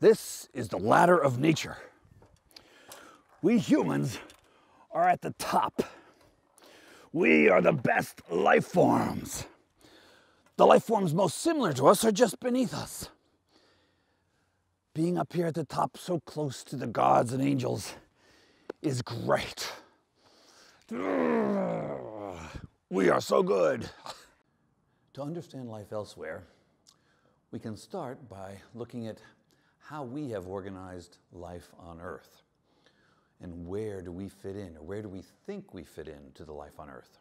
This is the ladder of nature. We humans are at the top. We are the best life forms. The life forms most similar to us are just beneath us. Being up here at the top, so close to the gods and angels, is great. We are so good. To understand life elsewhere, we can start by looking at how we have organized life on Earth and where do we fit in, or where do we think we fit in to the life on Earth.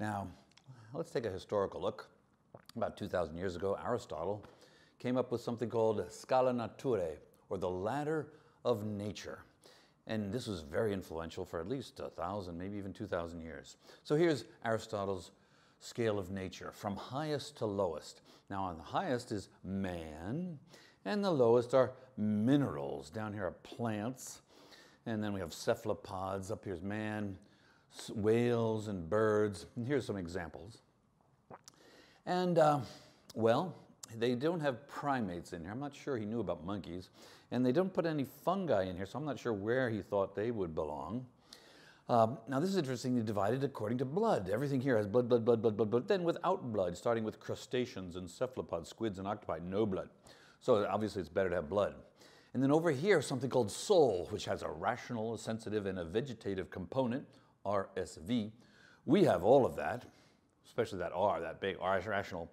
Now, let's take a historical look. About 2,000 years ago, Aristotle came up with something called Scala Naturae, or the ladder of nature. And this was very influential for at least a thousand, maybe even 2,000 years. So here's Aristotle's scale of nature, from highest to lowest. Now, on the highest is man, and the lowest are minerals. Down here are plants, and then we have cephalopods. Up here's man, whales, and birds. And here's some examples. And, uh, well, they don't have primates in here. I'm not sure he knew about monkeys. And they don't put any fungi in here, so I'm not sure where he thought they would belong. Um, now, this is interesting. interestingly divided according to blood. Everything here has blood, blood, blood, blood, blood, blood. Then without blood, starting with crustaceans and cephalopods, squids and octopi, no blood. So obviously it's better to have blood. And then over here, something called soul, which has a rational, a sensitive, and a vegetative component, RSV. We have all of that, especially that R, that big R, rational.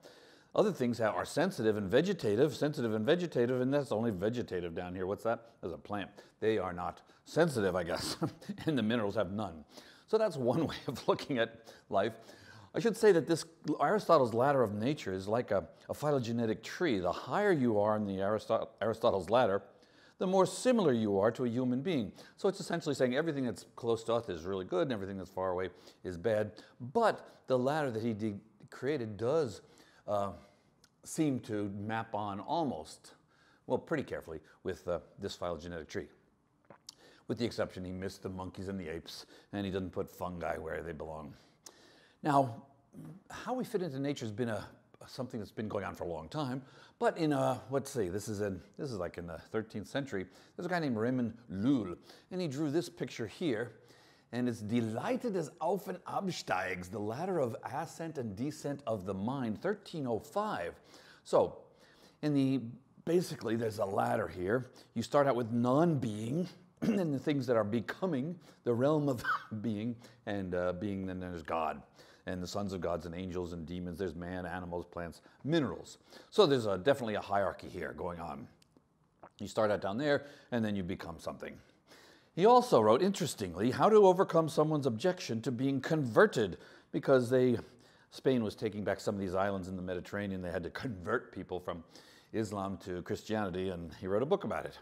Other things are sensitive and vegetative, sensitive and vegetative, and that's only vegetative down here. What's that? There's a plant. They are not sensitive, I guess, and the minerals have none. So that's one way of looking at life. I should say that this Aristotle's ladder of nature is like a, a phylogenetic tree. The higher you are in the Aristot Aristotle's ladder, the more similar you are to a human being. So it's essentially saying everything that's close to us is really good and everything that's far away is bad. But the ladder that he created does uh, seem to map on almost, well, pretty carefully with uh, this phylogenetic tree. With the exception, he missed the monkeys and the apes, and he doesn't put fungi where they belong. Now, how we fit into nature has been a, something that's been going on for a long time, but in a, let's see, this is in, this is like in the 13th century. There's a guy named Raymond Lull, and he drew this picture here, and it's Die Leiter des Auf- Absteigs, the ladder of ascent and descent of the mind, 1305. So, in the, basically there's a ladder here. You start out with non-being, and the things that are becoming, the realm of being, and uh, being, then there's God and the sons of gods and angels and demons. There's man, animals, plants, minerals. So there's a, definitely a hierarchy here going on. You start out down there, and then you become something. He also wrote, interestingly, how to overcome someone's objection to being converted because they, Spain was taking back some of these islands in the Mediterranean. They had to convert people from Islam to Christianity, and he wrote a book about it.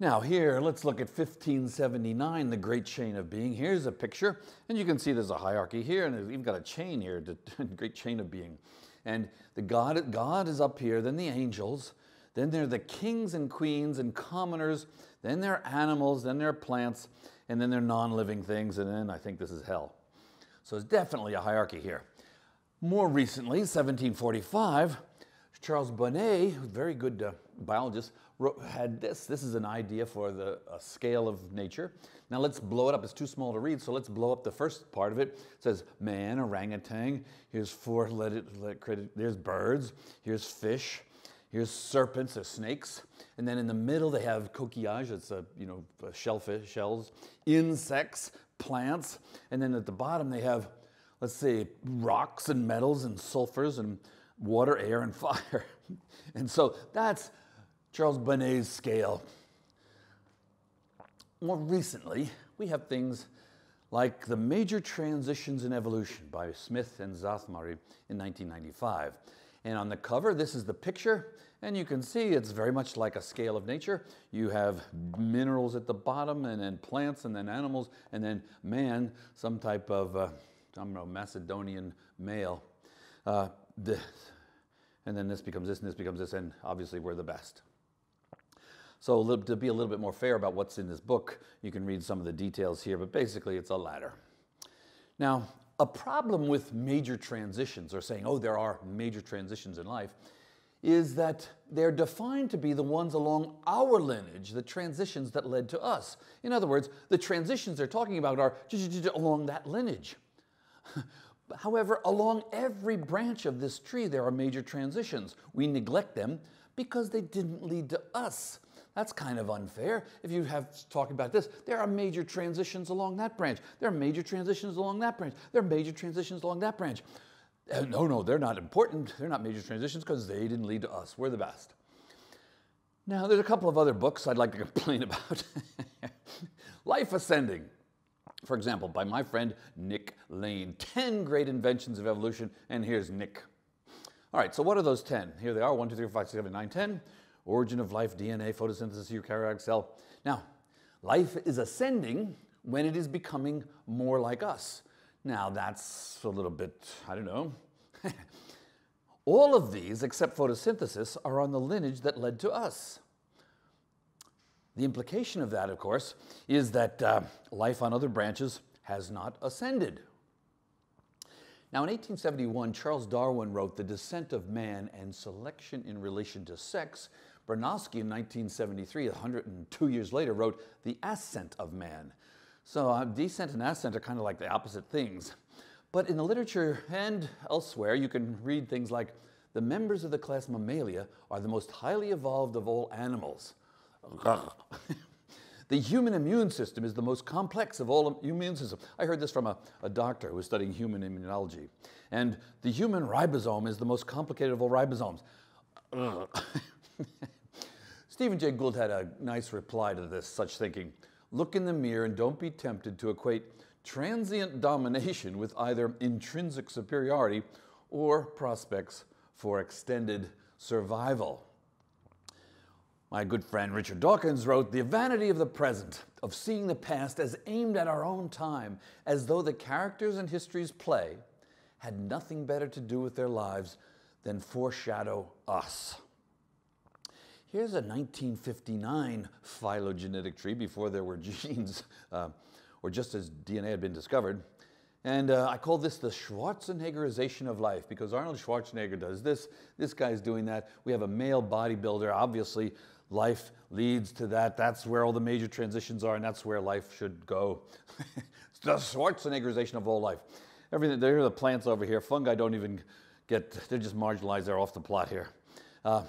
Now here, let's look at 1579, the Great Chain of Being. Here's a picture, and you can see there's a hierarchy here, and even got a chain here, the Great Chain of Being. And the God, God is up here, then the angels, then there are the kings and queens and commoners, then there are animals, then there are plants, and then there are non-living things, and then I think this is hell. So it's definitely a hierarchy here. More recently, 1745, Charles Bonnet, very good uh, biologist, wrote, had this. This is an idea for the scale of nature. Now let's blow it up. It's too small to read, so let's blow up the first part of it. It says man, orangutan. Here's four. Let it. There's birds. Here's fish. Here's serpents or snakes. And then in the middle they have coquillage, it's a, you know, shellfish, shells, insects, plants. And then at the bottom they have, let's say, rocks and metals and sulfurs and water, air, and fire. and so that's Charles Bonnet's scale. More recently, we have things like The Major Transitions in Evolution by Smith and Szathmary in 1995. And on the cover, this is the picture, and you can see it's very much like a scale of nature. You have minerals at the bottom, and then plants, and then animals, and then man, some type of, uh, I don't know, Macedonian male. Uh, this, and then this becomes this, and this becomes this, and obviously we're the best. So to be a little bit more fair about what's in this book, you can read some of the details here, but basically it's a ladder. Now, a problem with major transitions, or saying, oh, there are major transitions in life, is that they're defined to be the ones along our lineage, the transitions that led to us. In other words, the transitions they're talking about are along that lineage. However, along every branch of this tree, there are major transitions. We neglect them because they didn't lead to us. That's kind of unfair. If you have talking about this, there are major transitions along that branch. There are major transitions along that branch. There are major transitions along that branch. Uh, no, no, they're not important. They're not major transitions because they didn't lead to us. We're the best. Now, there's a couple of other books I'd like to complain about. Life Ascending, for example, by my friend Nick Lane. 10 great inventions of evolution, and here's Nick. All right, so what are those 10? Here they are 1, 2, 3, 4, 5, 6, 7, 9, 10. Origin of life, DNA, photosynthesis, eukaryotic cell. Now, life is ascending when it is becoming more like us. Now, that's a little bit, I don't know. All of these, except photosynthesis, are on the lineage that led to us. The implication of that, of course, is that uh, life on other branches has not ascended. Now, in 1871, Charles Darwin wrote The Descent of Man and Selection in Relation to Sex. Bronowski in 1973, 102 years later, wrote The Ascent of Man. So uh, descent and ascent are kind of like the opposite things. But in the literature and elsewhere, you can read things like, the members of the class Mammalia are the most highly evolved of all animals. The human immune system is the most complex of all immune systems. I heard this from a, a doctor who was studying human immunology. And the human ribosome is the most complicated of all ribosomes. Stephen Jay Gould had a nice reply to this, such thinking. Look in the mirror and don't be tempted to equate transient domination with either intrinsic superiority or prospects for extended survival. My good friend Richard Dawkins wrote The vanity of the present, of seeing the past as aimed at our own time, as though the characters in history's play had nothing better to do with their lives than foreshadow us. Here's a 1959 phylogenetic tree before there were genes, uh, or just as DNA had been discovered. And uh, I call this the Schwarzeneggerization of life because Arnold Schwarzenegger does this, this guy's doing that. We have a male bodybuilder, obviously life leads to that. That's where all the major transitions are, and that's where life should go. it's the Schwarzeneggerization of all life. Everything, there are the plants over here. Fungi don't even get, they're just marginalized, they're off the plot here. Uh,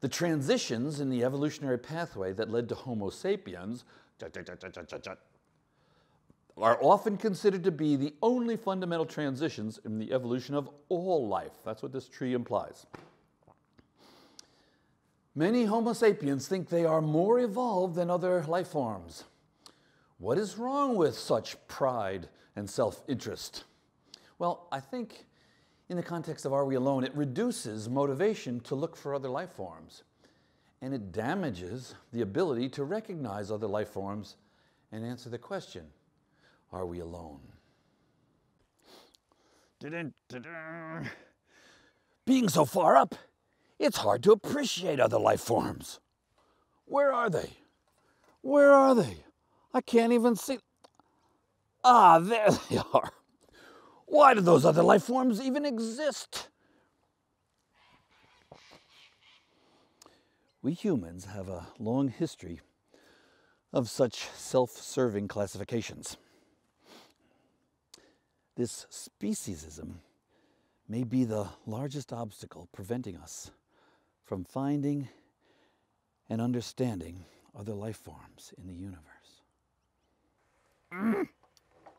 the transitions in the evolutionary pathway that led to Homo sapiens are often considered to be the only fundamental transitions in the evolution of all life. That's what this tree implies. Many Homo sapiens think they are more evolved than other life forms. What is wrong with such pride and self interest? Well, I think in the context of Are We Alone, it reduces motivation to look for other life forms. And it damages the ability to recognize other life forms and answer the question Are we alone? Being so far up, it's hard to appreciate other life forms. Where are they? Where are they? I can't even see. Ah, there they are. Why do those other life forms even exist? We humans have a long history of such self serving classifications. This speciesism may be the largest obstacle preventing us from finding and understanding other life forms in the universe. Mm.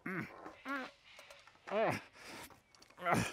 Mm. Mm.